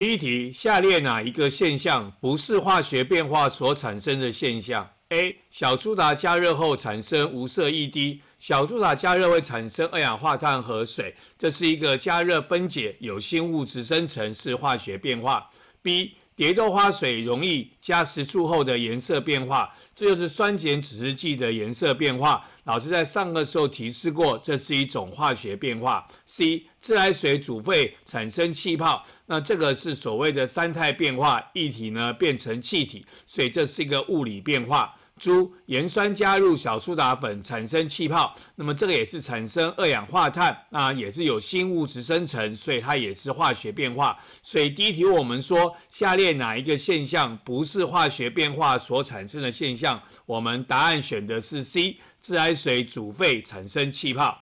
第一题，下列哪一个现象不是化学变化所产生的现象？A. 小苏打加热后产生无色液滴，小苏打加热会产生二氧化碳和水，这是一个加热分解有新物质生成，是化学变化。B. 蝶豆花水容易加食术后的颜色变化，这就是酸碱指示剂的颜色变化。老师在上课时候提示过，这是一种化学变化。C 自来水煮沸产生气泡，那这个是所谓的三态变化，液体呢变成气体，所以这是一个物理变化。猪盐酸加入小苏打粉产生气泡，那么这个也是产生二氧化碳，那也是有新物质生成，所以它也是化学变化。所以第一题我们说，下列哪一个现象不是化学变化所产生的现象？我们答案选的是 C，自来水煮沸产生气泡。